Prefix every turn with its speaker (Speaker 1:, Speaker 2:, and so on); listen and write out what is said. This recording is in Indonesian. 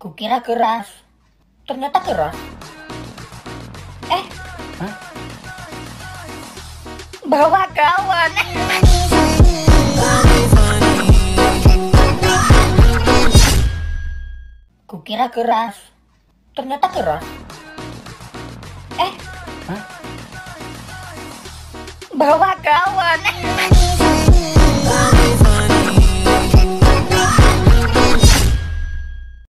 Speaker 1: Kukira keras. Ternyata keras. Eh,
Speaker 2: Hah?
Speaker 1: bawa kawan. Kukira keras. Ternyata keras. Eh,
Speaker 2: Hah?
Speaker 1: bawa kawan.